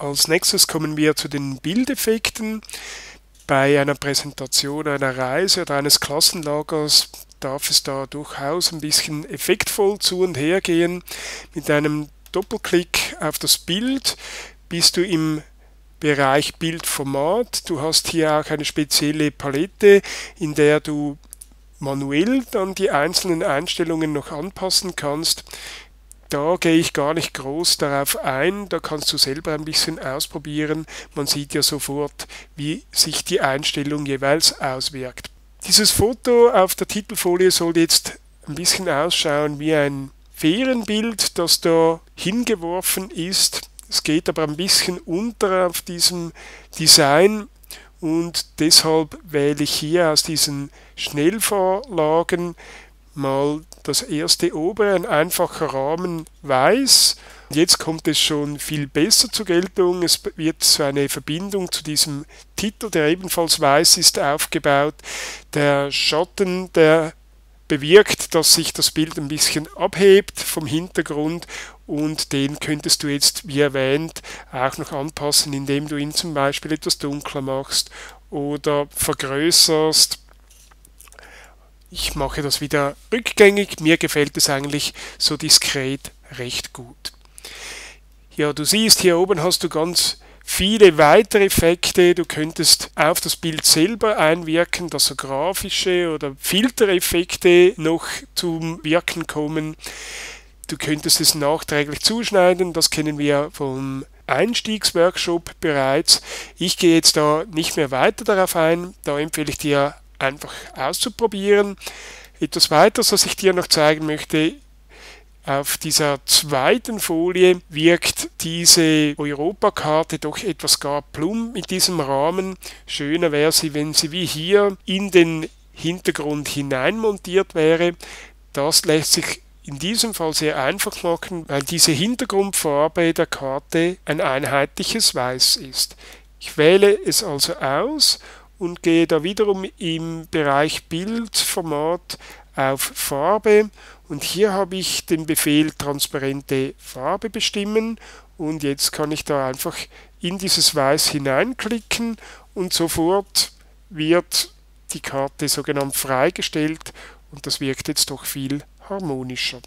Als nächstes kommen wir zu den Bildeffekten. Bei einer Präsentation einer Reise oder eines Klassenlagers darf es da durchaus ein bisschen effektvoll zu und her gehen. Mit einem Doppelklick auf das Bild bist du im Bereich Bildformat. Du hast hier auch eine spezielle Palette, in der du manuell dann die einzelnen Einstellungen noch anpassen kannst. Da gehe ich gar nicht groß darauf ein, da kannst du selber ein bisschen ausprobieren. Man sieht ja sofort, wie sich die Einstellung jeweils auswirkt. Dieses Foto auf der Titelfolie soll jetzt ein bisschen ausschauen wie ein Ferienbild, das da hingeworfen ist. Es geht aber ein bisschen unter auf diesem Design und deshalb wähle ich hier aus diesen Schnellvorlagen mal das erste obere, ein einfacher Rahmen weiß. Jetzt kommt es schon viel besser zur Geltung. Es wird so eine Verbindung zu diesem Titel, der ebenfalls weiß ist, aufgebaut. Der Schatten, der bewirkt, dass sich das Bild ein bisschen abhebt vom Hintergrund und den könntest du jetzt, wie erwähnt, auch noch anpassen, indem du ihn zum Beispiel etwas dunkler machst oder vergrößerst ich mache das wieder rückgängig. Mir gefällt es eigentlich so diskret recht gut. Ja, du siehst, hier oben hast du ganz viele weitere Effekte. Du könntest auf das Bild selber einwirken, dass so grafische oder Filtereffekte noch zum Wirken kommen. Du könntest es nachträglich zuschneiden, das kennen wir vom Einstiegsworkshop bereits. Ich gehe jetzt da nicht mehr weiter darauf ein, da empfehle ich dir einfach auszuprobieren. Etwas weiteres, was ich dir noch zeigen möchte, auf dieser zweiten Folie wirkt diese Europakarte doch etwas gar plump mit diesem Rahmen. Schöner wäre sie, wenn sie wie hier in den Hintergrund hinein montiert wäre. Das lässt sich in diesem Fall sehr einfach machen, weil diese Hintergrundfarbe der Karte ein einheitliches Weiß ist. Ich wähle es also aus und gehe da wiederum im Bereich Bildformat auf Farbe. Und hier habe ich den Befehl transparente Farbe bestimmen. Und jetzt kann ich da einfach in dieses Weiß hineinklicken und sofort wird die Karte sogenannt freigestellt. Und das wirkt jetzt doch viel harmonischer.